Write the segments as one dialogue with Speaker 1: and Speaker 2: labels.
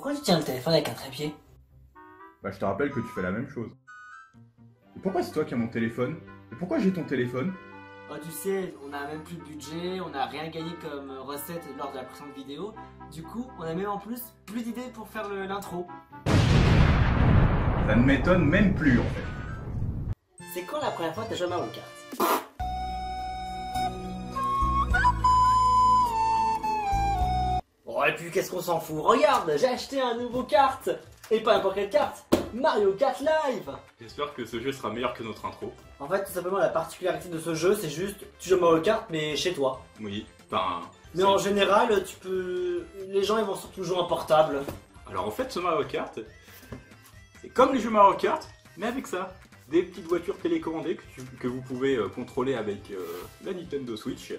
Speaker 1: Pourquoi tu tiens le téléphone avec un trépied?
Speaker 2: Bah, je te rappelle que tu fais la même chose. Et pourquoi c'est toi qui as mon téléphone? Et pourquoi j'ai ton téléphone?
Speaker 1: Oh, tu sais, on a même plus de budget, on n'a rien gagné comme recette lors de la précédente vidéo. Du coup, on a même en plus plus d'idées pour faire l'intro.
Speaker 2: Ça ne m'étonne même plus en fait.
Speaker 1: C'est quand la première fois que t'as joué à Mario Kart? Et puis qu'est-ce qu'on s'en fout? Regarde, j'ai acheté un nouveau carte Et pas n'importe quelle carte Mario Kart Live
Speaker 3: J'espère que ce jeu sera meilleur que notre intro.
Speaker 1: En fait, tout simplement, la particularité de ce jeu, c'est juste, tu joues à Mario Kart, mais chez toi.
Speaker 3: Oui, enfin.
Speaker 1: Mais en général, tu peux... Les gens, ils vont surtout jouer en portable.
Speaker 3: Alors en fait, ce Mario Kart, c'est comme les jeux Mario Kart, mais avec ça. Des petites voitures télécommandées que, tu- que vous pouvez euh, contrôler avec euh, la Nintendo Switch.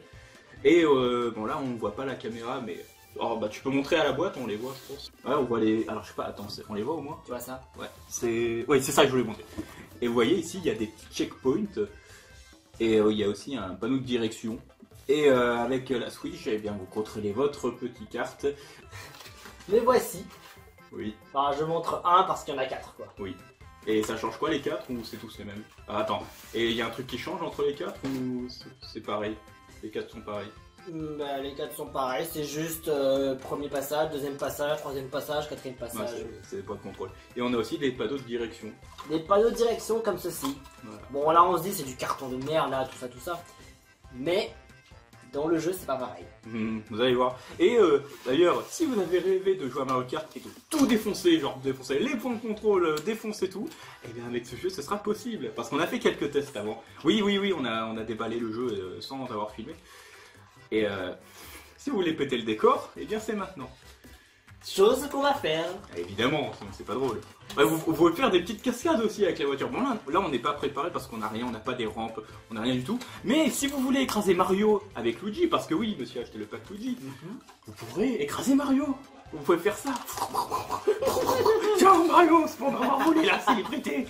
Speaker 3: Et euh, bon là, on voit pas la caméra, mais oh, bah tu peux montrer à la boîte, on les voit, je pense. Ouais, on voit les. Alors je sais pas, attends, on les voit au moins?
Speaker 1: Tu vois ça?
Speaker 3: Ouais, c'est ouais, c'est ça que je voulais montrer. Et vous voyez ici, il y a des petits checkpoints et euh, il y a aussi un panneau de direction. Et euh, avec la Switch, eh bien, vous contrôlez votre petite carte.
Speaker 1: Les voici.
Speaker 3: Oui.
Speaker 1: Enfin, je montre un parce qu'il y en a quatre, quoi.
Speaker 3: Et ça change quoi les quatre ou c'est tous les mêmes? Ah, Attends. Et il y a un truc qui change entre les quatre ou c'est pareil? Les quatre sont pareils.
Speaker 1: Hmm, Bah, les quatre sont pareils, c'est juste euh, premier passage, deuxième passage, troisième passage, quatrième passage.
Speaker 3: c'est- c'est des points de contrôle. Et on a aussi des panneaux de direction.
Speaker 1: Des panneaux de direction comme ceci.
Speaker 3: Voilà.
Speaker 1: Bon, là, on se dit, c'est du carton de merde, là, tout ça, tout ça. Mais, dans le jeu, c'est pas pareil.
Speaker 3: Hmm, vous allez voir. Et euh, d'ailleurs, si vous avez rêvé de jouer à Mario Kart et de tout défoncer, genre défoncer les points de contrôle, euh, défoncer tout, et bien avec ce jeu, ce sera possible. Parce qu'on a fait quelques tests avant. Oui, oui, oui, on a, on a déballé le jeu sans avoir filmé. Et euh, si vous voulez péter le décor, et bien c'est maintenant.
Speaker 1: Chose qu'on va faire.
Speaker 3: Ah, Évidemment, sinon c'est pas drôle. Vous, vous pouvez faire des petites cascades aussi avec la voiture. Bon là, là on n'est pas préparé parce qu'on n'a rien, on n'a pas des rampes, on n'a rien du tout. Mais si vous voulez écraser Mario avec Luigi, parce que oui, monsieur a acheté le pack Luigi, vous pourrez écraser Mario. Vous pouvez faire ça. Tiens Mario, c'est pour m'avoir volé la célébrité.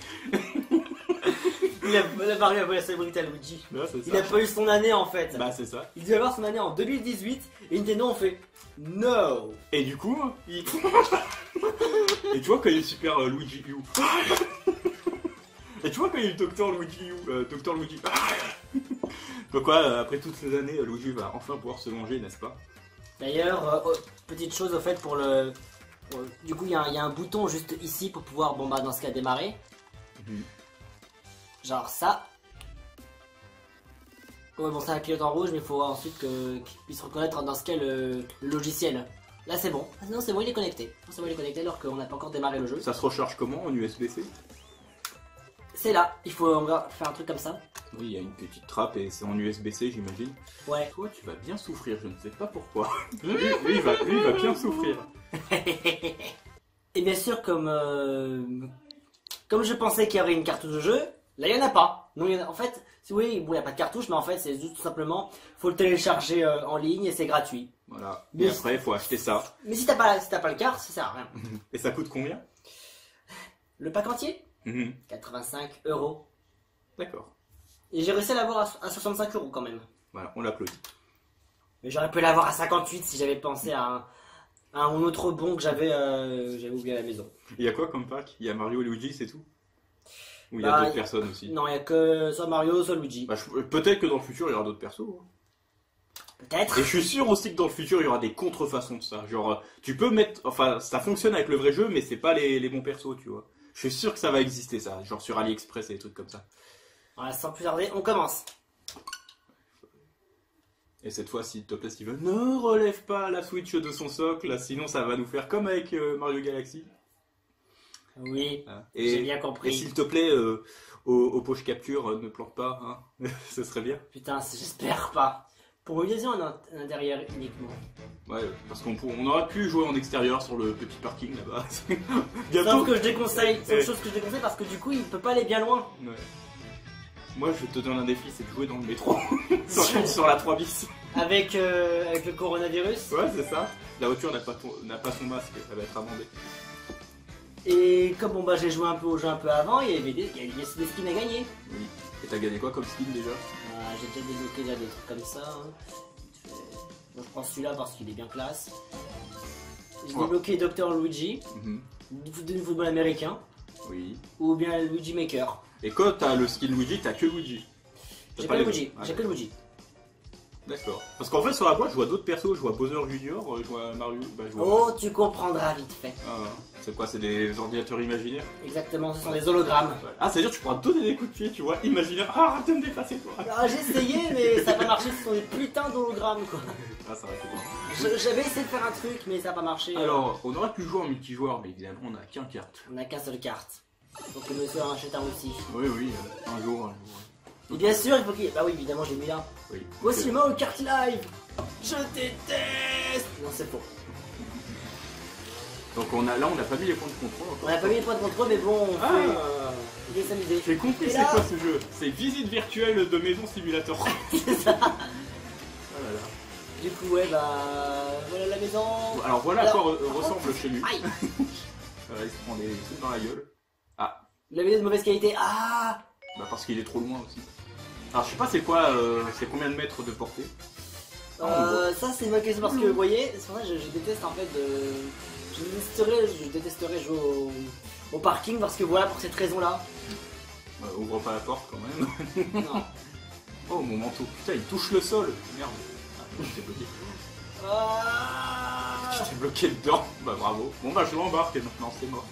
Speaker 1: Il a, il a a volé la célébrité à Luigi.
Speaker 3: C'est
Speaker 1: Il a pas eu son année, en fait.
Speaker 3: Bah c'est ça.
Speaker 1: Il devait avoir son année en 2018, et Nintendo ont fait No
Speaker 3: Et du coup, il... Et tu vois quand il y a eu Super euh, Luigi U. Et tu vois quand il y a eu Docteur Luigi U, euh, Docteur Luigi. Donc quoi, euh, après toutes ces années, euh, Luigi va enfin pouvoir se manger, n'est-ce pas?
Speaker 1: D'ailleurs, euh, oh, petite chose au fait pour le. pour- du coup, il y, a un- il y a un bouton juste ici pour pouvoir, bon bah dans ce cas, démarrer.
Speaker 3: Mhm.
Speaker 1: Genre ça. Ouais, bon, ça clignote en rouge, mais il faut ensuite que- qu'il puisse reconnaître dans ce cas le, le logiciel. Là, c'est bon. Ah, non, c'est bon, il est connecté. Non, C'est bon, il est connecté alors qu'on n'a pas encore démarré le jeu.
Speaker 3: Ça se recharge comment en USB-C
Speaker 1: C'est là. Il faut on va faire un truc comme ça.
Speaker 3: Oui, il y a une petite trappe et c'est en USB-C, j'imagine.
Speaker 1: Ouais.
Speaker 3: Toi, tu vas bien souffrir, je ne sais pas pourquoi. lui, lui, il va, lui, il va bien souffrir.
Speaker 1: Et bien sûr, comme, euh, comme je pensais qu'il y aurait une cartouche de jeu, là il n'y en a pas. Non, y en a- en fait, oui, bon, il n'y a pas de cartouche, mais en fait, c'est juste tout simplement, faut le télécharger euh, en ligne et c'est gratuit.
Speaker 3: Voilà.
Speaker 1: Mais
Speaker 3: Et après, il faut acheter ça.
Speaker 1: Mais si t'as pas, si t'as pas le carte, ça sert à rien.
Speaker 3: Et ça coûte combien?
Speaker 1: Le pack entier?
Speaker 3: Mhm.
Speaker 1: 85 euros.
Speaker 3: D'accord.
Speaker 1: Et j'ai réussi à l'avoir à, à 65 euros quand même.
Speaker 3: Voilà, on l'applaudit.
Speaker 1: Mais j'aurais pu l'avoir à 58 si j'avais pensé à un, à un autre bon que j'avais euh, j'avais oublié à la maison.
Speaker 3: Il y a quoi comme pack? Il y a Mario et Luigi, c'est tout? Ou il y a
Speaker 1: Bah,
Speaker 3: d'autres personnes aussi
Speaker 1: Non, il n'y a que soit Mario, soit Luigi.
Speaker 3: Bah, je- Peut-être que dans le futur, il y aura d'autres persos. hein.
Speaker 1: Peut-être.
Speaker 3: Et je suis sûr aussi que dans le futur, il y aura des contrefaçons de ça. Genre, euh, tu peux mettre. Enfin, ça fonctionne avec le vrai jeu, mais c'est pas les, les bons persos, tu vois. Je suis sûr que ça va exister, ça. Genre sur AliExpress et des trucs comme ça.
Speaker 1: Voilà, sans plus tarder, on commence.
Speaker 3: Et cette fois, s'il te plaît, Steven, ne relève pas la Switch de son socle, sinon ça va nous faire comme avec euh, Mario Galaxy.
Speaker 1: Oui,
Speaker 3: Hein.
Speaker 1: j'ai
Speaker 3: Et,
Speaker 1: bien
Speaker 3: et
Speaker 1: compris.
Speaker 3: s'il te plaît, euh, au, au poche capture, euh, ne plante pas, hein. Ce serait bien.
Speaker 1: Putain, j'espère pas. Pour en in- en intérieur uniquement.
Speaker 3: Ouais, parce qu'on on aurait pu jouer en extérieur sur le petit parking là-bas.
Speaker 1: Sauf que je déconseille, c'est une chose que je déconseille parce que du coup il peut pas aller bien loin.
Speaker 3: Ouais. Moi, je te donne un défi, c'est de jouer dans le métro. sur, sur la 3 bis.
Speaker 1: Avec, euh, avec le coronavirus.
Speaker 3: Ouais, c'est ça. La voiture n'a pas, ton- pas son masque, elle va être amendée.
Speaker 1: Et comme bon bah j'ai joué un peu au jeu un peu avant, il y avait des, il y avait des skins à gagner.
Speaker 3: Oui. Et t'as gagné quoi comme skin déjà?
Speaker 1: Ah, j'ai déjà débloqué déjà des trucs comme ça. hein. Euh, Bon, je prends celui-là parce qu'il est bien classe. J'ai
Speaker 3: Ouais.
Speaker 1: débloqué Dr Luigi,
Speaker 3: Mhm.
Speaker 1: du du football américain,
Speaker 3: Oui.
Speaker 1: ou bien Luigi Maker.
Speaker 3: Et quand t'as le skin Luigi, t'as que Luigi.
Speaker 1: J'ai
Speaker 3: pas
Speaker 1: pas Luigi,
Speaker 3: Ah,
Speaker 1: j'ai que le Luigi.
Speaker 3: D'accord. Parce qu'en fait, sur la boîte, je vois d'autres persos. Je vois Bowser Junior, euh, je vois Mario. Bah, je vois...
Speaker 1: Oh, tu comprendras vite fait.
Speaker 3: Ah, c'est quoi C'est des ordinateurs imaginaires?
Speaker 1: Exactement, ce sont des hologrammes.
Speaker 3: Ah, c'est-à-dire tu pourras donner des coups de pied, tu vois, imaginaire. Ah, arrête de me dépasser, toi
Speaker 1: Ah, j'ai essayé, mais ça n'a pas marché, ce sont des putains d'hologrammes quoi.
Speaker 3: Ah, ça va être bien.
Speaker 1: Je- J'avais essayé de faire un truc, mais ça n'a pas marché.
Speaker 3: Alors, on aurait pu jouer en multijoueur, mais évidemment, on n'a qu'un carte.
Speaker 1: On n'a qu'un seule carte. Donc le monsieur en achète un aussi.
Speaker 3: Oui, oui, euh, un jour, un jour.
Speaker 1: Et bien sûr, il faut qu'il. Bah oui, évidemment, j'ai mis là.
Speaker 3: Oui.
Speaker 1: Voici
Speaker 3: Ok.
Speaker 1: Mario Kart Live Je déteste Non, c'est faux.
Speaker 3: Donc, on a, là, on n'a pas mis les points de contrôle
Speaker 1: On n'a pas mis les points de contrôle, mais bon, on
Speaker 3: Ah
Speaker 1: peut bien s'amuser.
Speaker 3: J'ai compris
Speaker 1: Et
Speaker 3: c'est
Speaker 1: là-
Speaker 3: quoi ce jeu? C'est visite virtuelle de maison simulator.
Speaker 1: C'est ça.
Speaker 3: Ah là là.
Speaker 1: Du coup, ouais, bah. Voilà la maison.
Speaker 3: Alors voilà à quoi re- ressemble
Speaker 1: contre-
Speaker 3: chez lui.
Speaker 1: Aïe
Speaker 3: Euh, il se prend des trucs dans la gueule.
Speaker 1: La vidéo de mauvaise qualité. Ah
Speaker 3: Bah parce qu'il est trop loin aussi. Alors je sais pas c'est quoi, euh, c'est combien de mètres de portée
Speaker 1: Euh, ça c'est une bonne question parce que vous voyez, c'est pour ça que je, je déteste en fait de. Je détesterais, je détesterais jouer au, au parking parce que voilà pour cette raison là.
Speaker 3: Euh, Ouvre pas la porte quand même.
Speaker 1: Non.
Speaker 3: Oh mon manteau, putain il touche le sol. Merde. Ah, j'étais bloqué.
Speaker 1: Ah
Speaker 3: J'étais bloqué dedans. Bah bravo. Bon bah je l'embarque et maintenant c'est mort.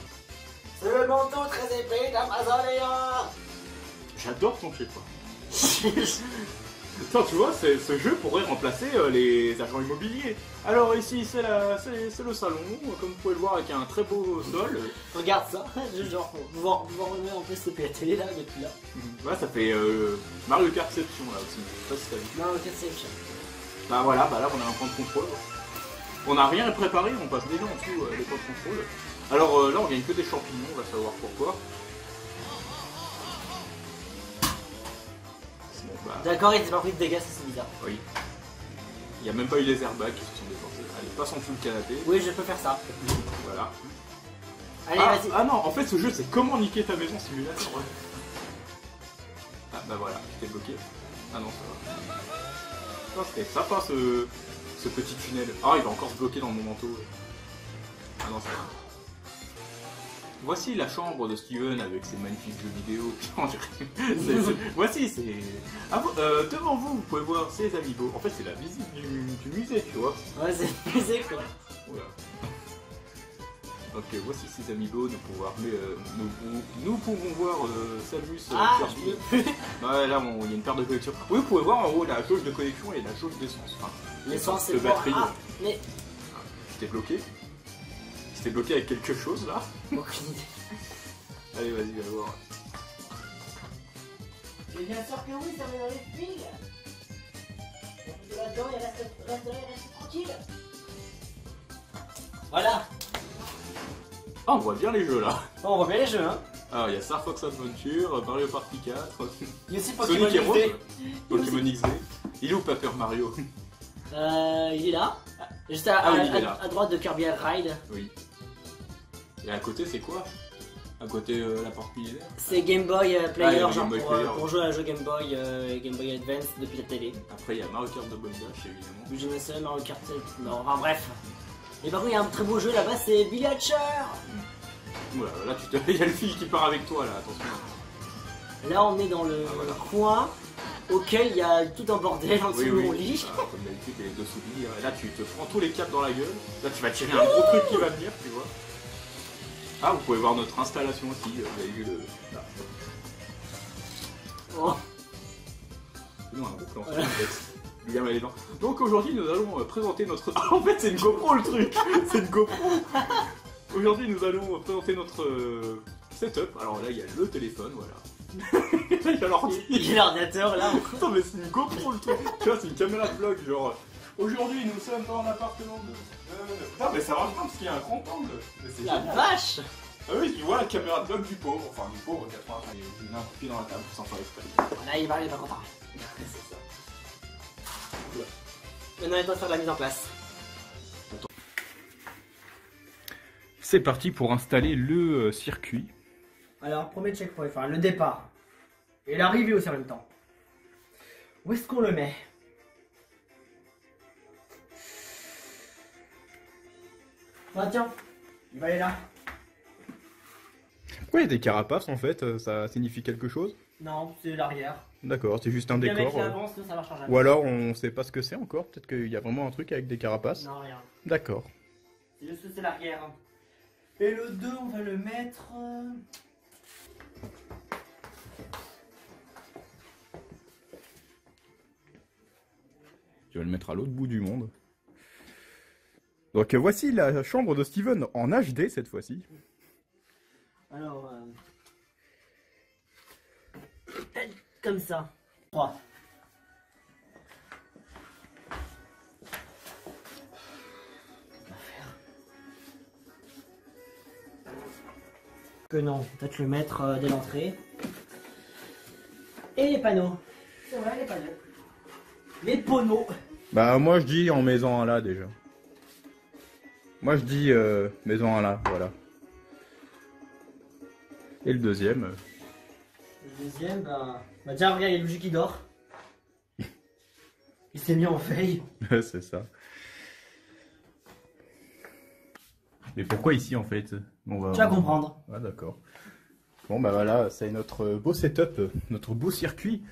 Speaker 1: C'est le manteau très épais d'Amazonia
Speaker 3: J'adore ton chez toi. Attends, tu vois, ce jeu pourrait remplacer euh, les agents immobiliers. Alors ici, c'est le salon, comme vous pouvez le voir, avec un très beau sol.
Speaker 1: Regarde ça, je- genre, vous voir en plus depuis la télé là, depuis là.
Speaker 3: Ouais, ça fait euh, Mario Kartception là aussi. Je sais pas si
Speaker 1: le chien.
Speaker 3: Bah voilà, bah là on a un point de contrôle. On n'a rien préparé, on passe déjà en dessous euh, des points de contrôle. Alors euh, là on gagne que des champignons, on va savoir pourquoi. Bah
Speaker 1: D'accord, il s'est pas pris de dégâts, ça c'est bizarre.
Speaker 3: oui. Il n'y a même pas eu les airbags qui se sont déportés. Allez, passe en dessous le canapé.
Speaker 1: Oui, je peux faire ça.
Speaker 3: Voilà.
Speaker 1: Allez,
Speaker 3: ah,
Speaker 1: vas-y.
Speaker 3: ah non, en fait ce jeu c'est comment niquer ta maison simulateur. Ah bah voilà, je t'ai bloqué. Ah non, ça va. Non, c'était sympa ce, ce petit tunnel. Ah, il va encore se bloquer dans mon manteau. Ah non, ça va. Voici la chambre de Steven avec ses magnifiques jeux vidéo. Voici, c'est. Ah, euh, devant vous, vous pouvez voir ces amiibo. En fait, c'est la visite du, du musée, tu vois.
Speaker 1: Ouais, c'est musée quoi.
Speaker 3: Euh, voici ces amiibo, nous pouvons voir, mais, euh, nous, nous pouvons voir euh, Samus euh,
Speaker 1: Ah, je.
Speaker 3: Ouais, là il y a une paire de connexion. Oui, vous pouvez voir en haut la jauge de connexion et la jauge d'essence. Enfin,
Speaker 1: L'essence c'est
Speaker 3: de batterie.
Speaker 1: Ah, mais.
Speaker 3: Je t'ai bloqué. Je t'ai bloqué avec quelque chose là.
Speaker 1: Aucune idée.
Speaker 3: Allez, vas-y, va voir.
Speaker 1: Mais bien sûr que oui, ça met dans les fils. Et là-dedans, il reste, reste, reste tranquille. Voilà.
Speaker 3: Ah, on voit bien les jeux là.
Speaker 1: Bon, on voit bien les jeux, hein.
Speaker 3: Alors, il y a Star Fox Adventure, Mario Party 4,
Speaker 1: Il y a aussi Pokémon
Speaker 3: Sonic. Pokémon XD. Il est où Paper Mario?
Speaker 1: Euh, il est là. Juste à,
Speaker 3: Ah oui,
Speaker 1: à-
Speaker 3: il est là.
Speaker 1: à droite de Kirby Ride.
Speaker 3: Oui. Et à côté, c'est quoi? À côté, euh, la porte millénaire
Speaker 1: C'est Game Boy euh,
Speaker 3: Ah, il y
Speaker 1: Player,
Speaker 3: a le
Speaker 1: genre
Speaker 3: Game Boy
Speaker 1: pour, euh,
Speaker 3: Player,
Speaker 1: pour jouer à un jeu Game Boy euh, et Game Boy Advance depuis la télé.
Speaker 3: Après, il y a Mario Kart Double Dash, évidemment.
Speaker 1: Sais Mario Kart. Non, enfin bref. Et par contre, il y a un très beau jeu là-bas, c'est Billy Hatcher.
Speaker 3: Oula, là, tu te... il y a le fil qui part avec toi, là, attention.
Speaker 1: Là, on est dans le
Speaker 3: Ah, voilà.
Speaker 1: coin auquel il y a tout un bordel en dessous de mon lit.
Speaker 3: Ah, comme d'habitude, il y a les deux souvenirs. Et là, tu te prends tous les câbles dans la gueule. Là, tu vas tirer un gros truc qui va venir, tu vois. Ah, vous pouvez voir notre installation aussi. euh, Vous avez vu le. Là.
Speaker 1: Oh.
Speaker 3: Un plan. Le gamin, est. Donc aujourd'hui, nous allons euh, présenter notre. en fait, c'est une GoPro le truc C'est une GoPro Aujourd'hui, nous allons euh, présenter notre euh, setup. Alors là, il y a le téléphone, voilà. il y a l'ordi.
Speaker 1: Il y a l'ordinateur là.
Speaker 3: Putain, mais c'est une GoPro le truc. tu vois, c'est une caméra de vlog, genre. Aujourd'hui, nous sommes dans l'appartement de. Euh, Putain, mais ça marche pas parce qu'il y a un grand angle. Mais c'est
Speaker 1: La
Speaker 3: génial.
Speaker 1: vache
Speaker 3: Ah oui, tu vois la caméra de vlog du pauvre. Enfin, du pauvre, 80, il il a un coup de pied dans la table sans faire exprès.
Speaker 1: Là, il va, il va content.
Speaker 3: c'est ça.
Speaker 1: Maintenant, il est temps de faire de la mise en place.
Speaker 3: C'est parti pour installer le euh, circuit.
Speaker 1: Alors, premier checkpoint, enfin le départ. Et l'arrivée aussi en même temps. Où est-ce qu'on le met? Ah tiens, il va aller là.
Speaker 2: Pourquoi il y a des carapaces en fait euh, Ça signifie quelque chose?
Speaker 1: Non, c'est l'arrière.
Speaker 2: D'accord, c'est juste un
Speaker 1: mec
Speaker 2: décor.
Speaker 1: qui
Speaker 2: euh.
Speaker 1: avance, ça jamais.
Speaker 2: Ou alors on sait pas ce que c'est encore, peut-être qu'il y a vraiment un truc avec des carapaces.
Speaker 1: Non, rien.
Speaker 2: D'accord.
Speaker 1: C'est juste que c'est l'arrière. Et le 2, on va le mettre. euh,
Speaker 2: Tu vas le mettre à l'autre bout du monde. Donc euh, voici la chambre de Steven en HD cette fois-ci.
Speaker 1: Alors. euh, Comme ça. 3. Que non, peut-être le mettre euh, dès l'entrée. Et les panneaux. C'est vrai, les panneaux. Les poneaux.
Speaker 2: Bah moi je dis en maison 1 là déjà. Moi je dis euh, maison 1 là, voilà. Et le deuxième, euh,
Speaker 1: Le deuxième, ben. Bah, déjà, regarde, il y a Luigi qui dort. Il s'est mis en veille.
Speaker 2: c'est ça. Mais pourquoi ici en fait? On va-
Speaker 1: Tu vas comprendre.
Speaker 2: Ah d'accord. Bon bah voilà, c'est notre beau setup, notre beau circuit.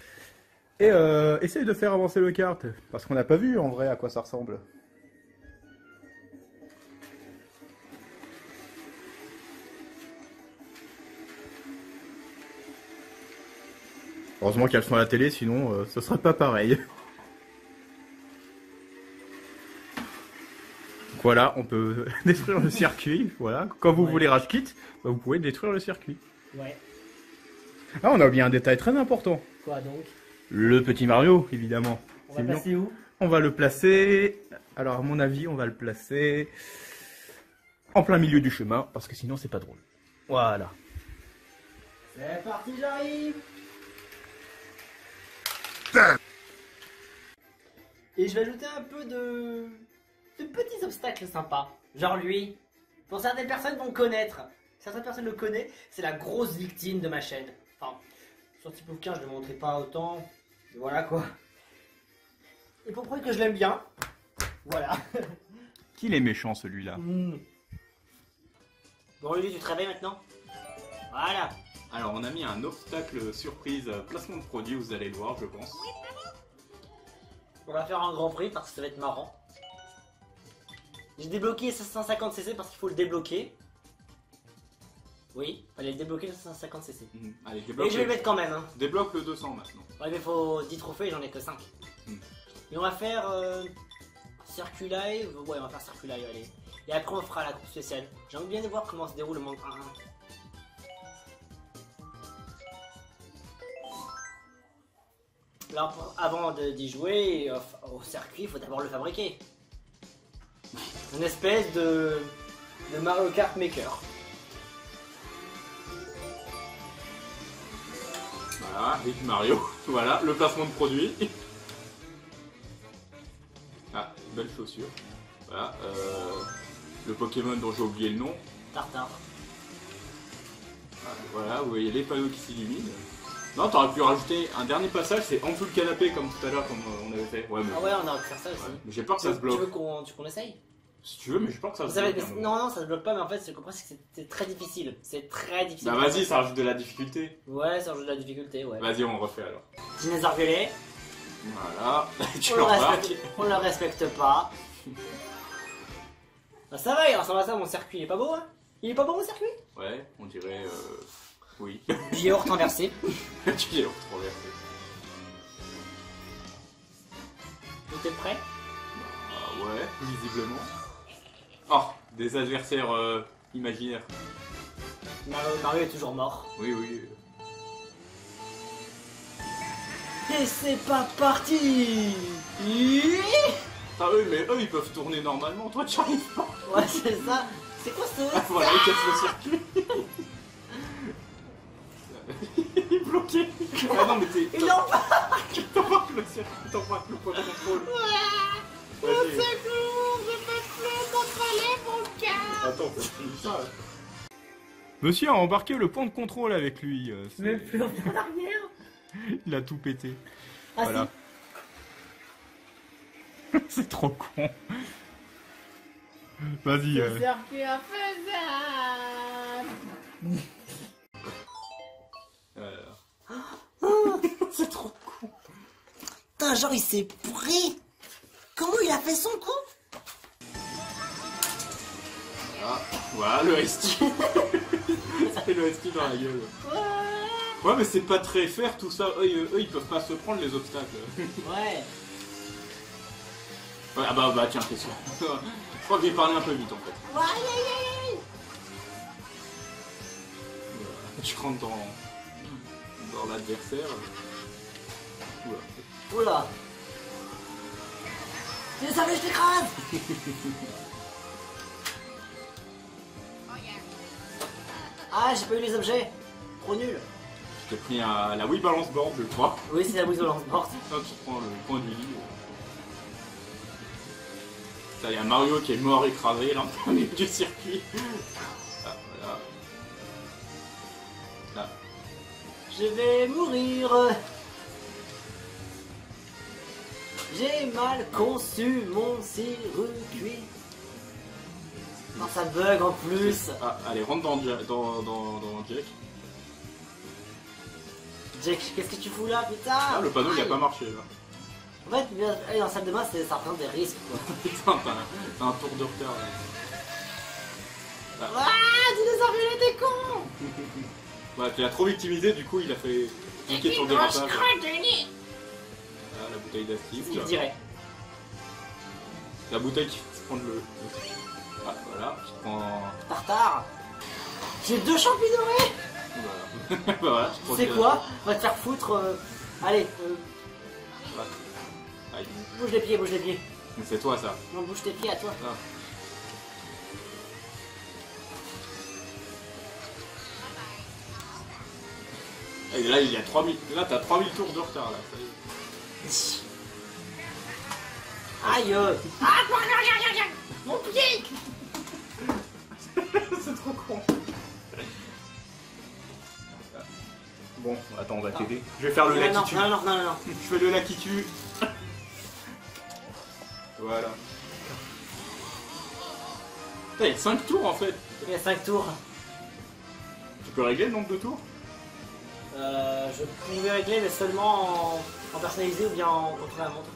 Speaker 2: Et euh, essaye de faire avancer le kart, parce qu'on n'a pas vu en vrai à quoi ça ressemble. Heureusement qu'elles sont à la télé, sinon euh, ce serait pas pareil. Donc Voilà, on peut détruire le circuit. Voilà, quand vous
Speaker 1: Ouais.
Speaker 2: voulez rage kit, bah, vous pouvez détruire le circuit.
Speaker 1: Ouais.
Speaker 2: Ah, on a oublié un détail très important.
Speaker 1: Quoi donc?
Speaker 2: Le petit Mario, évidemment.
Speaker 1: On
Speaker 2: C'est
Speaker 1: va passer où?
Speaker 2: On va le placer. Alors, à mon avis, on va le placer en plein milieu du chemin, parce que sinon, c'est pas drôle. Voilà.
Speaker 1: C'est parti, j'arrive Et je vais ajouter un peu de... de petits obstacles sympas. Genre lui. Pour certaines personnes vont le connaître. Certaines personnes le connaissent. C'est la grosse victime de ma chaîne. Enfin, sur Tipoufkin, je ne le montrais pas autant. Voilà quoi. Et pour prouver que je l'aime bien, voilà.
Speaker 2: Qu'il est méchant, celui-là.
Speaker 1: Mm. Bon, Lulu, tu te réveilles maintenant? Voilà.
Speaker 3: Alors, on a mis un obstacle surprise placement de produit, vous allez le voir, je pense.
Speaker 1: On va faire un grand prix parce que ça va être marrant. J'ai débloqué 550cc parce qu'il faut le débloquer. Oui, fallait le débloquer le 550cc.
Speaker 3: Mhm. Allez,
Speaker 1: Et je vais le mettre quand même. Hein.
Speaker 3: débloque le 200 maintenant.
Speaker 1: Ouais, mais faut 10 trophées, j'en ai que 5.
Speaker 3: Hmm.
Speaker 1: Et on va faire euh, Circuit Live. Ouais, on va faire Circuit Live, allez. Et après, on fera la coupe spéciale. J'ai envie bien de voir comment se déroule le monde 1-1. Alors, pour- avant de- d'y jouer euh, au circuit, il faut d'abord le fabriquer. Une espèce de, de Mario Kart Maker.
Speaker 3: Voilà, avec Mario. voilà, le placement de produit. Ah, belle chaussure. Voilà, euh, le Pokémon dont j'ai oublié le nom.
Speaker 1: Tartare.
Speaker 3: Ah, Voilà, vous voyez les panneaux qui s'illuminent. Non, t'aurais pu rajouter un dernier passage, c'est en dessous le canapé comme tout à l'heure, comme euh, on avait fait. Ouais, mais,
Speaker 1: Ah ouais, on aurait pu faire ça aussi.
Speaker 3: Mais j'ai peur que ça se
Speaker 1: Tu
Speaker 3: bloque.
Speaker 1: veux qu'on tu- qu'on essaye?
Speaker 3: Si tu veux, mais j'ai peur que ça se bloque. hein,
Speaker 1: non, non, ça se bloque pas, mais en fait, c'est le problème, c'est que c'est- c'est très difficile. C'est très difficile.
Speaker 3: Bah vas-y, ça rajoute de la difficulté.
Speaker 1: Ouais, ça rajoute de la difficulté, ouais.
Speaker 3: Vas-y, on refait alors.
Speaker 1: Dinosaure violet,
Speaker 3: Voilà, tu
Speaker 1: on
Speaker 3: le remarques.
Speaker 1: respecte, on le respecte pas. Bah, ça va, il ressemble à ça, mon circuit. Il est pas beau, hein? Il est pas beau, mon circuit?
Speaker 3: Ouais, on dirait. Euh... Oui.
Speaker 1: J'ai renversé.
Speaker 3: tu es retroversé.
Speaker 1: Vous êtes prêts?
Speaker 3: Ah ouais, visiblement. Oh, des adversaires euh, imaginaires.
Speaker 1: Mario, Mario est toujours mort.
Speaker 3: Oui, oui.
Speaker 1: Et c'est pas parti
Speaker 3: Ah oui, mais eux ils peuvent tourner normalement, toi tu arrives pas.
Speaker 1: Ouais, c'est ça. C'est quoi ce...
Speaker 3: voilà, ils cassent le circuit. Il est bloqué. Ah non, mais t'es.
Speaker 1: Il
Speaker 3: T'embarques le circuit, t'embarques le point de contrôle. Vas-y. Attends, faut finir ça.
Speaker 2: Monsieur a embarqué le pont de contrôle avec lui. euh, c'est-
Speaker 1: Même plus en arrière
Speaker 2: Il a tout pété.
Speaker 1: Ah
Speaker 2: Voilà. c'est trop con. Vas-y. euh.
Speaker 1: circuit infaisable
Speaker 3: Euh, C'est trop con.
Speaker 1: Putain, genre il s'est pris Comment il a fait son coup?
Speaker 3: Ah, voilà le ST. C'est le ST dans la gueule. Ouais, mais c'est pas très fair tout ça. Eux, ils- eux, ils peuvent pas se prendre les obstacles.
Speaker 1: Ouais.
Speaker 3: Ouais, ah bah, bah tiens, c'est sûr. Je crois que j'ai parlé un peu vite en fait.
Speaker 1: Ouais, aïe, aïe, aïe.
Speaker 3: Voilà. Tu rentres dans, dans l'adversaire. Oula.
Speaker 1: Oula Tu savais, je t'écrase Ah, j'ai pas eu les objets Trop nul
Speaker 3: Je t'ai pris la Wii Balance Board, je crois.
Speaker 1: Oui, c'est la Wii Balance Board.
Speaker 3: Hop, tu prends le point du lit. Il y a Mario qui est mort écrasé là, milieu du circuit. Ah, voilà. Là.
Speaker 1: Je vais mourir J'ai mal conçu mon circuit. Non, ça bug en plus.
Speaker 3: Ah, allez, rentre dans, Ja- dans, dans, dans Jack.
Speaker 1: Jack, qu'est-ce que tu fous là, putain
Speaker 3: Ah, le panneau il a pas marché là.
Speaker 1: En fait, aller dans la salle de bain, c'est- ça représente des risques, quoi.
Speaker 3: Putain, t'as un, tour de retard là.
Speaker 1: Ah, dinosaure violet, t'es con
Speaker 3: Ouais, tu l'as trop victimisé, du coup il a fait sur le dérapage. Ah, la bouteille d'acide.
Speaker 1: Ce qu'il dirait.
Speaker 3: La bouteille qui prend le. Ah, voilà, te prends.
Speaker 1: Tartare J'ai deux champignons
Speaker 3: Voilà. bah voilà, prends
Speaker 1: C'est quoi On va te faire foutre. euh, Allez, euh.
Speaker 3: Aïe.
Speaker 1: bouge les pieds, bouge les pieds.
Speaker 3: Mais c'est toi ça.
Speaker 1: Non, bouge tes pieds à toi.
Speaker 3: Ah. Et là, il y a 3000. Là, t'as 3000 tours de retard là. ça y est.
Speaker 1: Aïe euh. Ah, quoi, non, non, non, non. Mon pied
Speaker 3: c'est trop con. Bon, attends, on va t'aider. Je vais faire le
Speaker 1: non,
Speaker 3: lac
Speaker 1: non,
Speaker 3: qui tue.
Speaker 1: non, non, non, non.
Speaker 3: Je fais le lac qui tue. Voilà. Putain, Il y a 5 tours en fait.
Speaker 1: Il y a 5 tours.
Speaker 3: Tu peux régler le nombre de tours?
Speaker 1: Euh, je pouvais régler, mais seulement en, en personnalisé ou bien en contre la montre.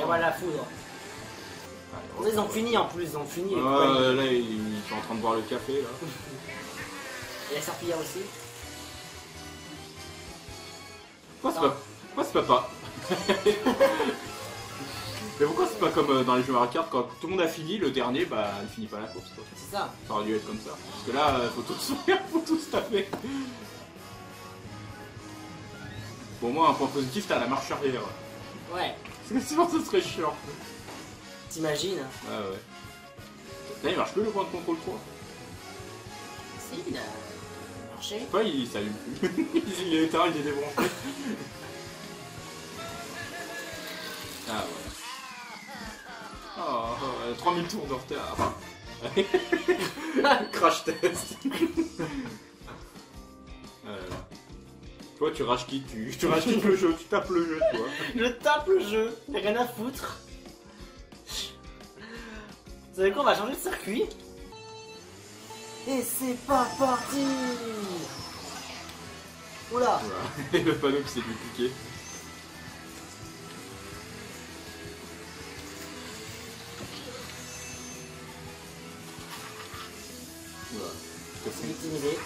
Speaker 1: Et voilà la foudre. Ils ont fini en plus, ils ont fini. les
Speaker 3: Ouais,
Speaker 1: compagnies.
Speaker 3: là, ils sont en train de boire le café là.
Speaker 1: Et la serpillière aussi.
Speaker 3: Pourquoi c'est pas... Pourquoi c'est pas pas Mais pourquoi c'est pas comme euh, dans les jeux Mario Kart quand tout le monde a fini, le dernier, bah il finit pas la course quoi.
Speaker 1: C'est ça.
Speaker 3: Ça aurait dû être comme ça. Parce que là, euh, faut tous sourire, faut tous taper. Bon, moi, un point positif, t'as la marche arrière.
Speaker 1: Ouais.
Speaker 3: Parce que sinon, ce serait chiant.
Speaker 1: T'imagines
Speaker 3: Ouais, ouais. Là, il marche plus le point de contrôle 3.
Speaker 1: Si, il a marché.
Speaker 3: Je sais pas, il s'allume plus. il est éteint, il est débranché. ah, ouais. Oh, oh, 3000 tours de retard. Crash test. Toi, tu rage quittes, tu, tu le jeu, tu tapes le jeu, toi.
Speaker 1: Je tape le jeu, y'a rien à foutre. Vous savez quoi, on va changer de circuit. Et c'est pas parti Oula
Speaker 3: Voilà. Et le panneau qui s'est dupliqué. Voilà.
Speaker 1: C'est victimisé.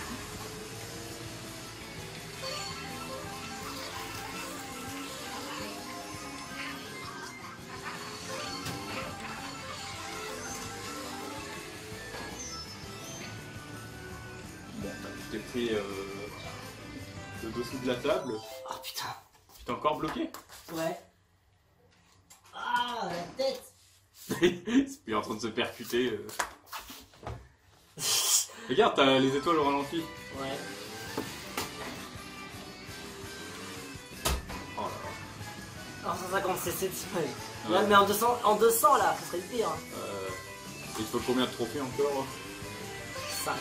Speaker 3: Euh, le dessous de la table.
Speaker 1: Oh putain
Speaker 3: Tu t'es encore bloqué?
Speaker 1: Ouais. Ah, la tête
Speaker 3: C'est puis en train de se percuter. euh. Regarde, t'as les étoiles au ralenti.
Speaker 1: Ouais.
Speaker 3: Oh là là.
Speaker 1: En 150 cc, t'imagines.
Speaker 3: Ouais.
Speaker 1: Ouais, mais en 200, en 200 là, ce serait le pire. hein.
Speaker 3: Euh, il te faut combien de trophées encore?
Speaker 1: 5.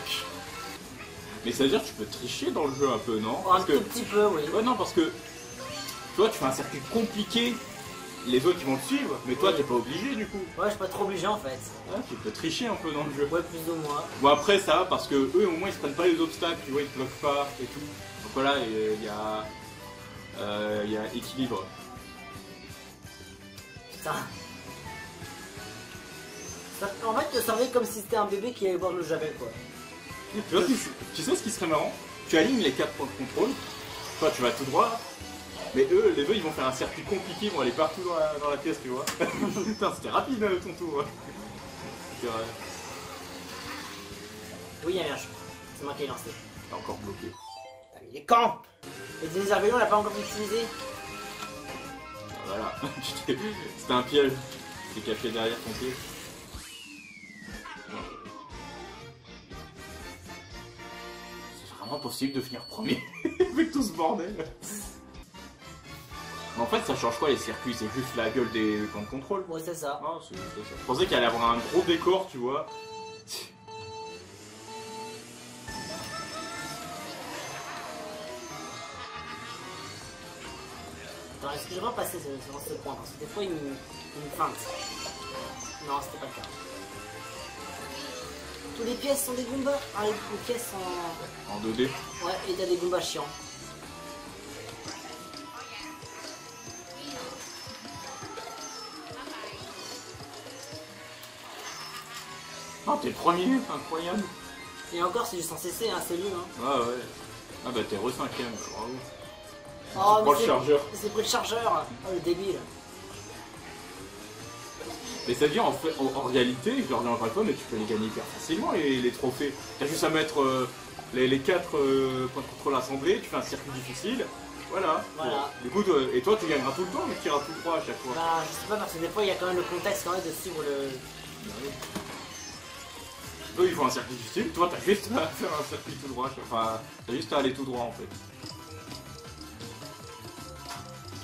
Speaker 3: Mais ça veut dire que tu peux tricher dans le jeu un peu, non
Speaker 1: un
Speaker 3: que
Speaker 1: tout petit peu, oui.
Speaker 3: Ouais, non, parce que tu vois, tu fais un circuit compliqué les autres ils vont te suivre, mais toi t'es pas obligé du coup.
Speaker 1: Ouais, je suis pas trop obligé en fait.
Speaker 3: Ah, tu peux tricher un peu dans le jeu.
Speaker 1: Ouais, plus ou moins.
Speaker 3: Bon après ça va parce que eux au moins ils se prennent pas les obstacles, tu vois, ils te bloquent pas et tout. Donc voilà, il y a, euh, il y a équilibre.
Speaker 1: Putain. En fait, te servais comme si c'était un bébé qui allait boire le javel quoi.
Speaker 3: Tu, vois, tu, tu sais ce qui serait marrant? Tu alignes les quatre points de contrôle, toi tu vas tout droit, mais eux, les deux ils vont faire un circuit compliqué, ils vont aller partout dans la, dans la pièce, tu vois. Putain, c'était rapide ton tour. C'était, euh,
Speaker 1: Oui, il y avait un choix. C'est moi qui ai lancé.
Speaker 3: T'es encore bloqué.
Speaker 1: Mais il est quand Et Arbellion, on l'a pas encore utilisé.
Speaker 3: Voilà, c'était un piège. T'es caché derrière ton pied. C'est vraiment possible de finir premier avec tout ce bordel. En fait, ça change quoi les circuits? C'est juste la gueule des camps de contrôle.
Speaker 1: Ouais, c'est ça.
Speaker 3: Non, c'est juste ça. Je pensais qu'il allait avoir un gros décor, tu vois.
Speaker 1: Attends, est-ce que je vais repasser ce- sur ce point? Parce que des fois, il me, il me feinte. Non, c'était pas le cas. Les pièces sont des Goombas Ah, les, les pièces sont...
Speaker 3: En 2D.
Speaker 1: Ouais, et t'as des Goombas chiants.
Speaker 3: Oh, t'es le premier, incroyable.
Speaker 1: Et encore, c'est juste en CC, hein, c'est nul, hein.
Speaker 3: Ah ouais. Ah bah t'es re 5ème, bravo.
Speaker 1: Oh,
Speaker 3: Prends
Speaker 1: mais
Speaker 3: le
Speaker 1: c'est-
Speaker 3: chargeur.
Speaker 1: C'est pris le chargeur Oh, le débile
Speaker 3: Mais ça veut dire en, fait, en, en réalité, je le redis encore une fois, mais tu peux les gagner hyper facilement les, les trophées. T'as juste à mettre euh, les, les 4 points de contrôle assemblés, tu fais un circuit difficile, voilà.
Speaker 1: Voilà.
Speaker 3: Du coup, et toi tu gagneras tout le temps, mais tu iras tout droit à chaque fois.
Speaker 1: Bah, je sais pas, parce que des fois, il y a quand même le contexte quand même de suivre le...
Speaker 3: Eux ils font un circuit difficile, toi t'as juste à faire un circuit tout droit, enfin t'as juste à aller tout droit en fait.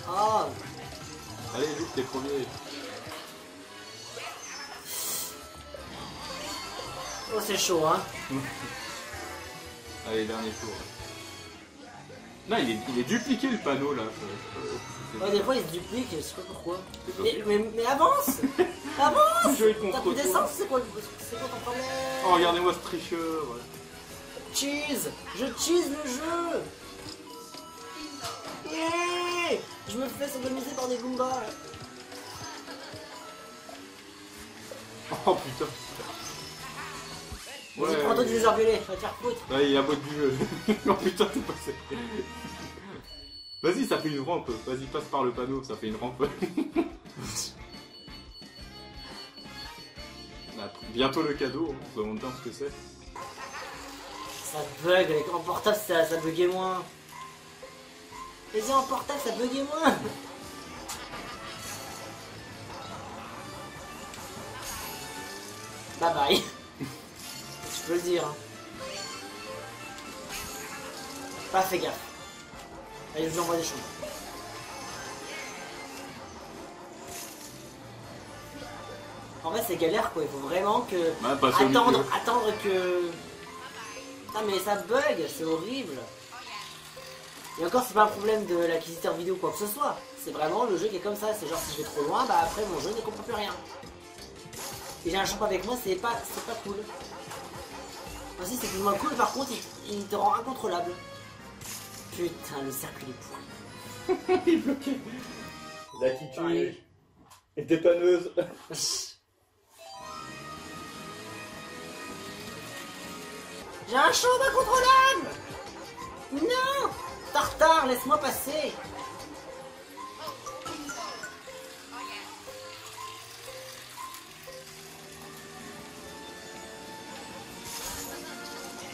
Speaker 1: Oh
Speaker 3: Allez, Luke, t'es premier.
Speaker 1: Oh, c'est chaud, hein
Speaker 3: Allez, dernier tour. Là, il est, il est dupliqué le panneau là. je- je- je-
Speaker 1: Ouais, des fois, il se duplique, je sais pas pourquoi.
Speaker 3: C'est
Speaker 1: Mais, mais, mais avance Avance
Speaker 3: Je vais
Speaker 1: T'as
Speaker 3: contre
Speaker 1: plus
Speaker 3: toi.
Speaker 1: d'essence, c'est quoi, c'est quoi ton problème
Speaker 3: Oh, regardez-moi ce tricheur. ouais.
Speaker 1: Cheese Je cheese le jeu Yeah Je me fais sodomiser par des Goombas
Speaker 3: Oh putain.
Speaker 1: Vas-y, prends-toi du désarbelé, va te faire foutre
Speaker 3: Ouais, il a mode du jeu. oh putain, t'es passé. Vas-y, ça fait une rampe. Vas-y, passe par le panneau, ça fait une rampe. Là, Bientôt le cadeau, on se demande bien ce que c'est.
Speaker 1: Ça bug, avec en portable ça, ça buguait moins. Vas-y en portable ça buguait moins Bye bye Je peux le dire. hein. Pas fait gaffe. Allez, je vous envoie des choses. En vrai c'est galère quoi, il faut vraiment que...
Speaker 3: Au
Speaker 1: attendre, attendre que... Putain mais ça bug, c'est horrible. Et encore c'est pas un problème de l'acquisiteur vidéo ou quoi que ce soit. C'est vraiment le jeu qui est comme ça, c'est genre si je vais trop loin, bah après mon jeu ne comprend plus rien. Et j'ai un champ avec moi, c'est pas, c'est pas cool. Enfin si c'est plus ou moins cool, par contre il, il te rend incontrôlable. Putain le cercle est pourri.
Speaker 3: il est bloqué. Zaki, tu
Speaker 1: Allez.
Speaker 3: es dépanneuse.
Speaker 1: J'ai un champ incontrôlable Non Tartare, laisse-moi passer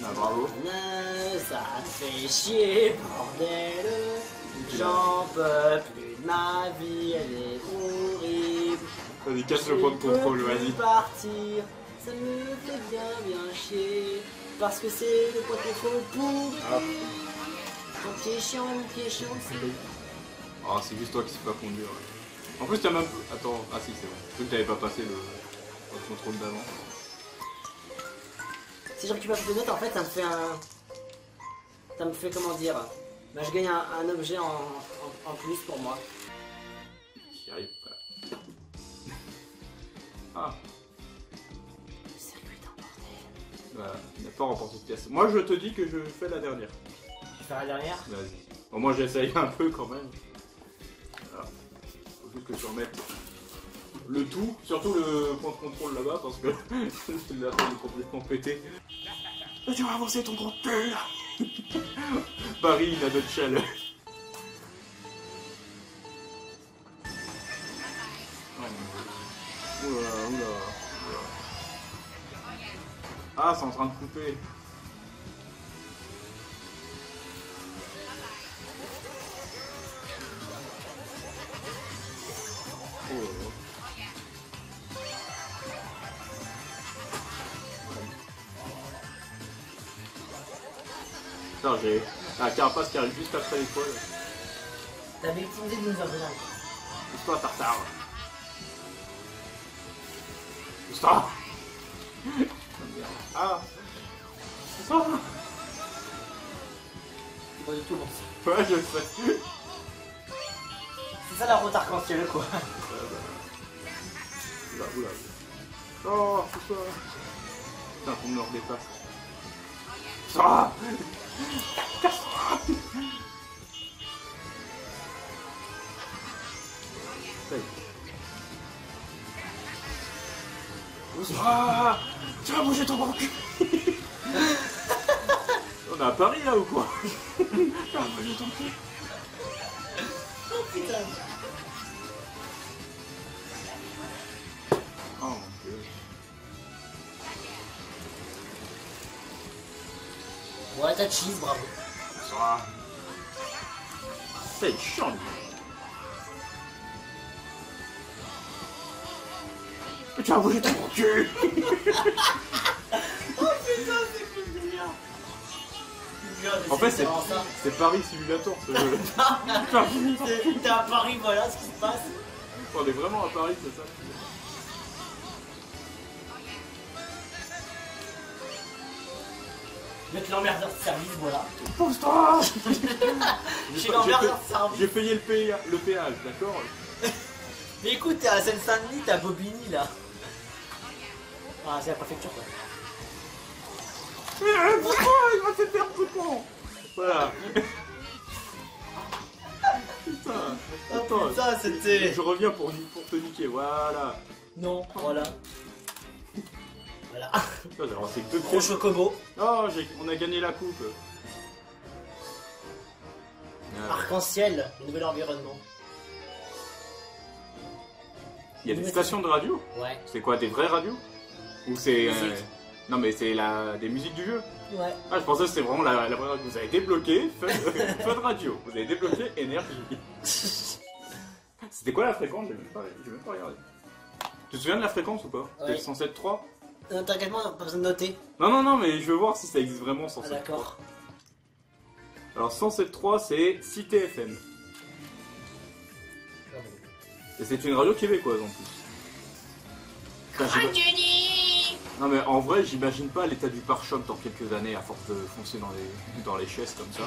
Speaker 3: Ah, bravo.
Speaker 1: Ça fait chier, bordel J'en peux plus de ma vie, elle est horrible
Speaker 3: Vas-y, casse le point de contrôle, vas-y.
Speaker 1: partir, ça me fait bien bien chier Parce que c'est le point de contrôle pourri
Speaker 3: Ah.
Speaker 1: Mon pied est chiant, mon pied est chiant aussi
Speaker 3: Ah, c'est juste toi qui sais pas conduire. En plus, t'as même. Attends, ah si, c'est bon. Je que t'avais pas passé le, le contrôle d'avant.
Speaker 1: Si je récupère plus de notes, en fait, ça me fait un. Ça me fait comment dire Bah, je gagne un, un objet en, en- en plus pour moi.
Speaker 3: J'y arrive pas. Ah,
Speaker 1: Le circuit est emporté.
Speaker 3: bah, il n'a pas remporté de pièce. Moi, je te dis que je fais la dernière.
Speaker 1: Tu fais la dernière?
Speaker 3: Vas-y. Bon, moi, j'essaye un peu quand même. Voilà. Faut juste que je remette le tout, surtout le point de contrôle là-bas, parce que la est complètement pété. Tu vas avancer ton gros cul Paris, il a d'autres chaleur. Oula, oula. Ah, c'est en train de couper. La carapace qui arrive juste après l'épaule.
Speaker 1: T'as victimisé de nous avoir
Speaker 3: Pousse-toi, tartare. Pousse-toi. Ah. Pousse-toi.
Speaker 1: C'est pas du tout bon.
Speaker 3: Ouais, je sais.
Speaker 1: C'est ça la route arc-en-ciel quoi.
Speaker 3: Oula, oula. Oh, pousse-toi. Putain, qu'on me le redépasse. Casse-toi est. Ah Tu vas bouger ton cul On est à Paris là ou quoi? Tu vas bouger ton cul
Speaker 1: Oh putain. Ouais, t'as cheese, bravo.
Speaker 3: Ah. C'est chiant. lui. Mais Tu vas bouger ton gros cul
Speaker 1: Oh putain, c'est plus bien.
Speaker 3: En fait, c'est Paris Simulator ce jeu.
Speaker 1: T'es à Paris, voilà ce qui se passe.
Speaker 3: On est vraiment à Paris, c'est ça
Speaker 1: Mettre l'emmerdeur de service, voilà.
Speaker 3: Pousse-toi
Speaker 1: J'ai l'emmerdeur de service.
Speaker 3: J'ai payé le, péa- le péage, d'accord
Speaker 1: Mais écoute, t'es à Seine-Saint-Denis, t'es à Bobigny là. Ah, c'est la préfecture quoi.
Speaker 3: Eh, Pourquoi il m'a fait perdre tout le temps Voilà. Putain, attends,
Speaker 1: Oh putain, c'était.
Speaker 3: je reviens pour, pour te niquer, voilà.
Speaker 1: Non, voilà. Voilà.
Speaker 3: Deux
Speaker 1: Gros chocobo.
Speaker 3: Oh, j'ai- on a gagné la coupe. Ah,
Speaker 1: Arc-en-ciel, le nouvel environnement.
Speaker 3: Il y a des stations de radio
Speaker 1: Ouais.
Speaker 3: C'est quoi, des vraies radios Ou c'est... euh,
Speaker 1: Musique.
Speaker 3: Non mais c'est la... des musiques du jeu
Speaker 1: Ouais.
Speaker 3: Ah, je pensais que c'était vraiment la, la vraie radio. Vous avez débloqué fun, fun radio. Vous avez débloqué énergie. C'était quoi la fréquence J'ai même, pas- j'ai même pas regardé. Tu te souviens de la fréquence ou pas
Speaker 1: Ouais.
Speaker 3: C'était 107.3
Speaker 1: Euh, T'inquiète moi, pas besoin de noter.
Speaker 3: Non, non, non, mais je veux voir si ça existe vraiment 107.3.
Speaker 1: Ah, d'accord.
Speaker 3: Alors 107.3 c'est Cité FM. Et c'est une radio québécoise en plus. Putain, j'ima- Non mais en vrai j'imagine pas l'état du pare-choc dans quelques années à force de foncer dans les, dans les chaises comme ça.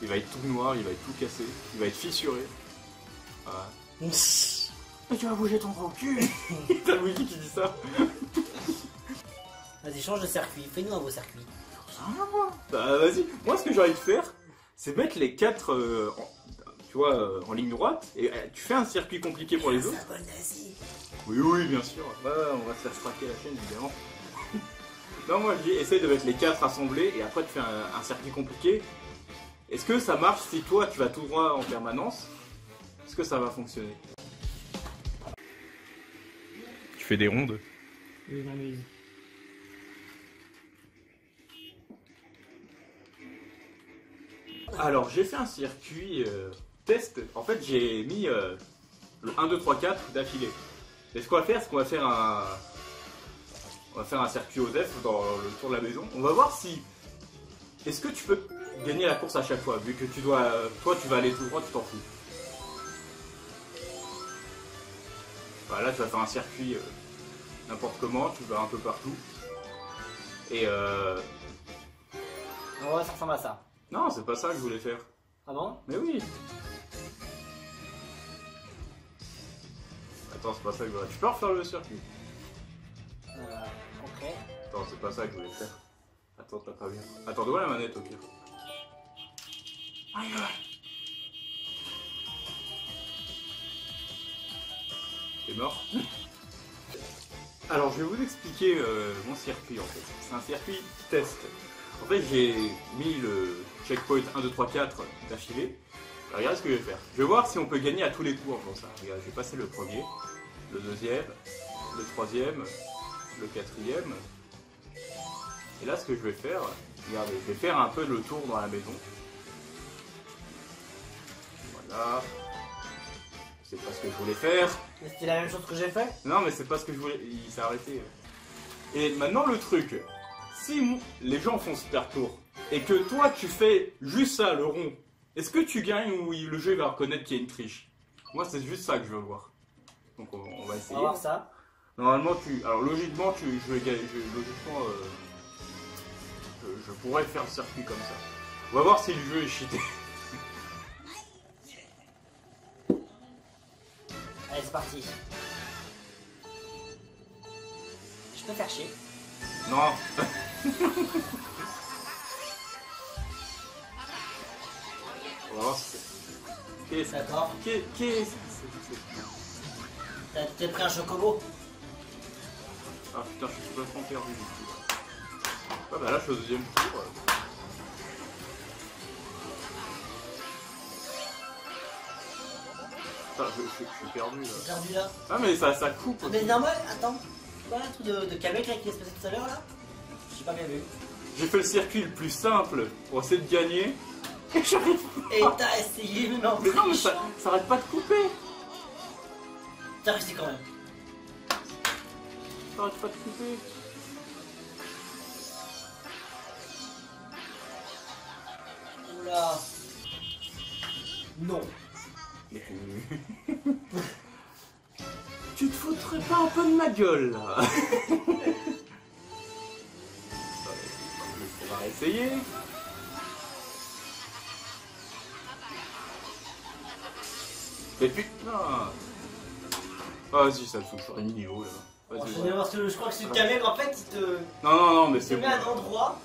Speaker 3: Il va être tout noir, il va être tout cassé, il va être fissuré. Mais tu vas bouger ton gros cul T'as Luigi qui dit ça
Speaker 1: Vas-y, change de circuit. Fais-nous un beau circuit.
Speaker 3: Bah vas-y, moi ce que j'ai envie de faire, c'est mettre les quatre euh, en, tu vois, euh, en ligne droite, et euh, tu fais un circuit compliqué pour les autres.
Speaker 1: Symbole nazi.
Speaker 3: Oui, oui, bien sûr. Ouais, on va se faire straquer la chaîne, évidemment. non, moi, je dis, essaye de mettre les quatre assemblés et après tu fais un, un circuit compliqué. Est-ce que ça marche si toi tu vas tout droit en permanence? Est-ce que ça va fonctionner? Tu fais des rondes?
Speaker 1: Oui, non, mais...
Speaker 3: Alors, j'ai fait un circuit euh, test. En fait, j'ai mis euh, le 1, 2, 3, 4 d'affilée. Et ce qu'on va faire, c'est qu'on va faire un. On va faire un circuit OSEF dans le tour de la maison. On va voir si. Est-ce que tu peux gagner la course à chaque fois, vu que tu dois. Toi, tu vas aller tout droit, tu t'en fous. Voilà, là, tu vas faire un circuit euh, n'importe comment, tu vas un peu partout. Et euh.
Speaker 1: Ouais, ça ressemble à ça.
Speaker 3: Non, c'est pas ça que je voulais faire.
Speaker 1: Ah bon?
Speaker 3: Mais oui Attends, c'est pas ça que je voudrais. Tu peux refaire le circuit c'est pas ça que je voulais faire. Attends, t'as pas bien. Attends, dois la manette au pire? Aïe, aïe. T'es mort Alors, je vais vous expliquer euh, mon circuit en fait. C'est un circuit test. En fait, j'ai mis le checkpoint 1, 2, 3, 4 d'affilée. Alors, Regarde ce que je vais faire. Je vais voir si on peut gagner à tous les coups en faisant ça. Regarde, je vais passer le premier, le deuxième, le troisième, le quatrième. Et là, ce que je vais faire, regardez, je vais faire un peu le tour dans la maison. Voilà. C'est pas ce que je voulais faire.
Speaker 1: C'était la même chose que j'ai fait
Speaker 3: Non, mais c'est pas ce que je voulais. Il s'est arrêté. Et maintenant, le truc. Si les gens font super tour et que toi tu fais juste ça, le rond, est-ce que tu gagnes ou le jeu va reconnaître qu'il y a une triche? Moi, c'est juste ça que je veux voir. Donc, on, on va
Speaker 1: On va
Speaker 3: essayer.
Speaker 1: voir ça.
Speaker 3: Normalement, tu. Alors, logiquement, tu, je vais je- logiquement, euh, je, je pourrais faire le circuit comme ça. On va voir si le jeu est cheaté.
Speaker 1: Allez, c'est parti. Je peux faire chier.
Speaker 3: Non On va voir si c'est. Qu'est-ce
Speaker 1: D'accord.
Speaker 3: qu'est- qu'est-ce que c'est
Speaker 1: T'as t'es pris un chocobo
Speaker 3: Ah putain, je suis complètement perdu du coup. Ah bah là, je suis au deuxième tour. Putain, je, je- je suis perdu là.
Speaker 1: Perdu là
Speaker 3: Ah mais ça, ça coupe.
Speaker 1: Mais normal, attends. Pas un truc de, de là qui est passé tout à l'heure là? Pas.
Speaker 3: J'ai fait le circuit le plus simple pour essayer de gagner. Et j'arrive
Speaker 1: Et t'as essayé, mais non,
Speaker 3: Mais non, mais ça, ça arrête pas de couper.
Speaker 1: T'as réussi quand même.
Speaker 3: Ça arrête pas de couper.
Speaker 1: Oula. Non.
Speaker 3: Tu te foutrais pas un peu de ma gueule là On va essayer. Mais putain vas-y, ça me fout sur une vidéo là.
Speaker 1: Je, je crois que ce Kamek en fait il te,
Speaker 3: Non, non, non, mais
Speaker 1: il te
Speaker 3: c'est
Speaker 1: met
Speaker 3: bon.
Speaker 1: un endroit,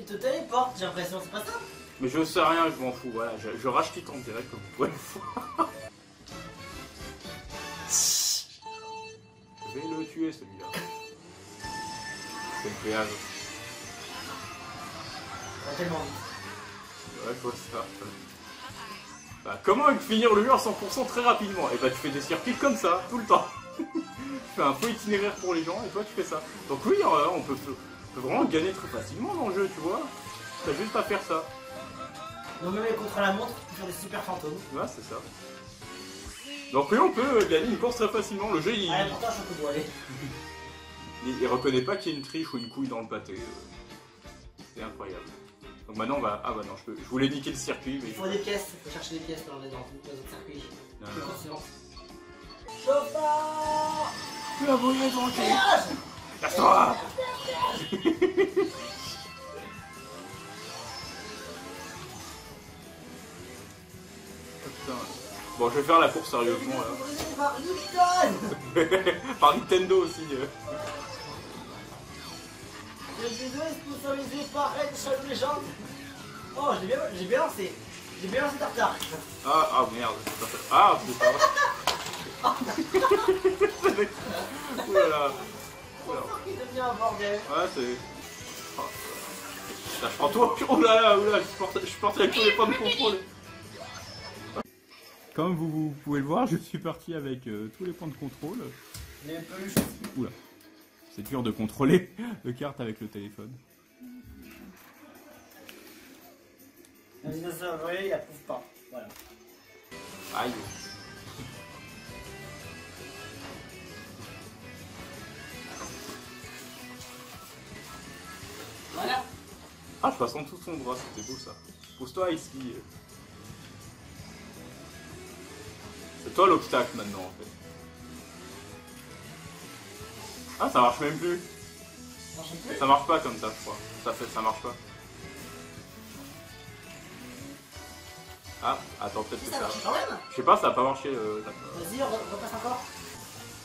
Speaker 1: il, te téléporte, j'ai l'impression, c'est pas ça
Speaker 3: Mais je sais rien, je m'en fous. Voilà, je, je rage en direct comme vous pouvez le voir. Je vais le tuer celui-là. C'est le péage.
Speaker 1: Tellement vite.
Speaker 3: Ouais, je ça. Bah, comment finir le jeu à 100% très rapidement? Et bah, tu fais des circuits comme ça, tout le temps. tu fais un faux itinéraire pour les gens et toi, tu fais ça. Donc, oui, euh, on peut, on peut vraiment gagner très facilement dans le jeu, tu vois. T'as juste à faire ça.
Speaker 1: Donc même contre la montre, tu peux faire des super fantômes.
Speaker 3: Ouais, c'est ça. Donc, oui, on peut euh, gagner une course très facilement. Le jeu, il,
Speaker 1: pourtant je peux aller.
Speaker 3: il, il reconnaît pas qu'il y a une triche ou une couille dans le pâté. euh. C'est incroyable. Donc, maintenant, on va. Ah, bah non, je, peux... je voulais niquer le circuit, mais.
Speaker 1: Il faut des pièces, il faut chercher des pièces dans les, dans les autres circuits.
Speaker 3: Non,
Speaker 1: Je
Speaker 3: non.
Speaker 1: continue. Chauffard
Speaker 3: Tu as brûlé ton cul
Speaker 1: Péage
Speaker 3: Casse-toi. Bon, je vais faire la course sérieusement là.
Speaker 1: Par
Speaker 3: Nintendo aussi. Euh.
Speaker 1: Le vidéo est sponsorisé par Red Shadow Legend. Oh, j'ai bien, j'ai bien lancé. J'ai bien lancé Tartar.
Speaker 3: Ah, ah merde. Ah putain. Ouh là là.
Speaker 1: Qui devient un bordel.
Speaker 3: Ouais, c'est. Oh. Là, je prends tout. Oh là là, oh là, je suis parti- je suis parti avec tous les points de contrôle. Comme vous, vous pouvez le voir, je suis parti avec euh, tous les points de contrôle.
Speaker 1: Les peluches.
Speaker 3: C'est dur de contrôler le carte avec le téléphone.
Speaker 1: Vous voyez, il approuve pas. Voilà.
Speaker 3: Aïe.
Speaker 1: Voilà.
Speaker 3: Ah, je passe en dessous de son bras, c'était beau ça. Pose-toi ici. C'est toi l'obstacle maintenant en fait. Ah, ça marche même plus.
Speaker 1: Ça marche plus?
Speaker 3: Ça marche pas comme ça, je crois. Ça fait, ça marche pas. Ah, attends, peut-être que
Speaker 1: ça.
Speaker 3: Je sais pas, ça a pas marché. euh.
Speaker 1: Vas-y, on repasse encore.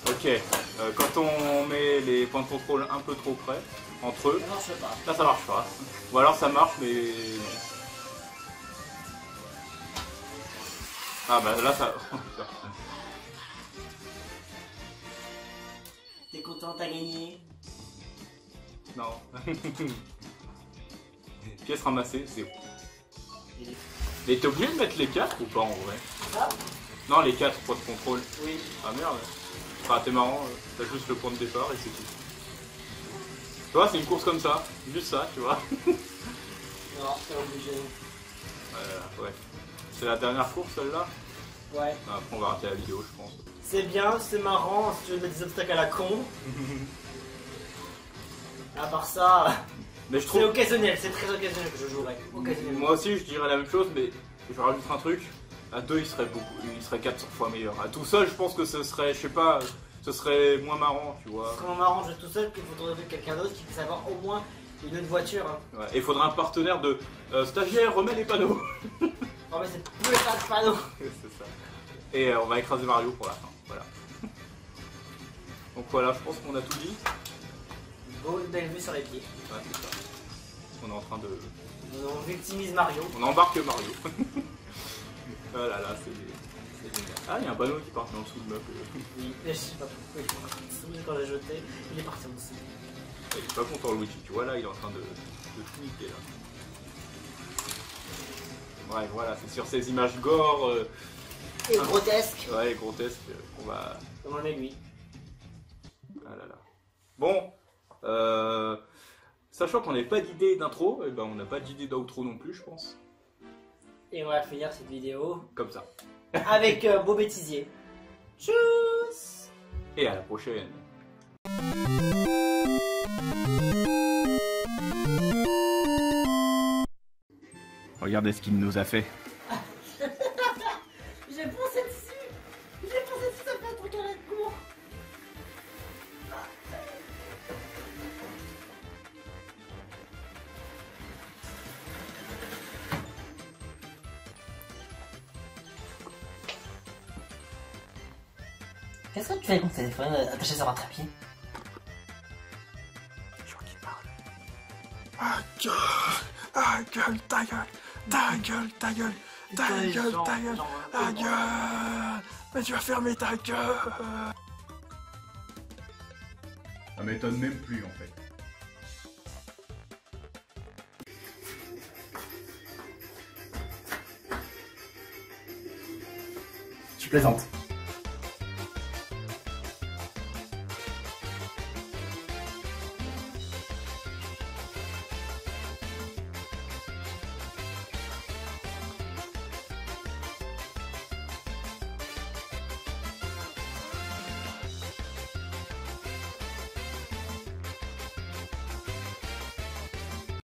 Speaker 3: Ok, euh, quand on met les points de contrôle un peu trop près, entre eux,
Speaker 1: Ça marche pas.
Speaker 3: là ça marche pas. Ou alors ça marche, mais. Ah bah là ça.
Speaker 1: T'es content, t'as gagné
Speaker 3: non. Pièce ramassée, c'est
Speaker 1: est-
Speaker 3: Mais t'es obligé de mettre les 4 ou pas en vrai
Speaker 1: Ah
Speaker 3: Non, les 4 points de contrôle.
Speaker 1: Oui.
Speaker 3: Ah merde. Enfin, t'es marrant, euh, t'as juste le point de départ et c'est tout. Tu vois, c'est une course comme ça. Juste ça, tu vois.
Speaker 1: Non, t'es obligé.
Speaker 3: Euh, ouais. C'est la dernière course celle-là?
Speaker 1: Ouais.
Speaker 3: Après, on va arrêter la vidéo, je pense.
Speaker 1: C'est bien, c'est marrant, si tu veux mettre des obstacles à la con. À part ça,
Speaker 3: Mais je
Speaker 1: c'est occasionnel, c'est très occasionnel que je jouerai. Occasionnellement.
Speaker 3: Moi aussi, je dirais la même chose, mais je rajoute un truc. À deux, il serait beaucoup, il serait 400 fois meilleur. À tout seul, je pense que ce serait, je sais pas, ce serait moins marrant, tu vois.
Speaker 1: C'est vraiment marrant de jouer tout seul qu'il faut trouver quelqu'un d'autre qui puisse avoir au moins une autre voiture. Hein.
Speaker 3: Ouais, Et il faudra un partenaire de euh, stagiaire, remets les panneaux.
Speaker 1: Oh mais c'est plus pas de panneau.
Speaker 3: c'est ça. Et euh, on va écraser Mario pour la fin. Voilà. Donc voilà, je pense qu'on a tout dit.
Speaker 1: Beau, une belle vue sur les pieds.
Speaker 3: Ouais, c'est ça. On est en train de.
Speaker 1: On victimise Mario.
Speaker 3: On embarque Mario. oh là là, c'est. génial. Ah, il y a un panneau qui part en dessous de meuble.
Speaker 1: Oui, je sais pas pourquoi il est quand j'ai jeté, il est parti en dessous.
Speaker 3: Il est pas content Luigi, tu vois là, il est en train de, de tout niquer là. Ouais, voilà, c'est sur ces images gore, euh,
Speaker 1: Et grotesque,
Speaker 3: ouais, grotesques, euh, qu'on va.
Speaker 1: comme on est lui.
Speaker 3: Ah là là. Bon, euh, sachant qu'on n'avait pas d'idée d'intro, et ben on n'a pas d'idée d'outro non plus, je pense.
Speaker 1: Et on va finir cette vidéo
Speaker 3: Comme ça.
Speaker 1: avec euh, Beau Bêtisier. Tchuss
Speaker 3: Et à la prochaine.
Speaker 2: Regardez ce qu'il nous a fait.
Speaker 1: Qu'est-ce que tu fais avec ton téléphone attaché sur un trépied
Speaker 4: Ah gueule Ah gueule, ta gueule Ta gueule, ta gueule Ta gueule, ta gueule Ta gueule Mais tu vas fermer ta gueule
Speaker 2: Ça m'étonne même plus en fait.
Speaker 1: Tu plaisantes.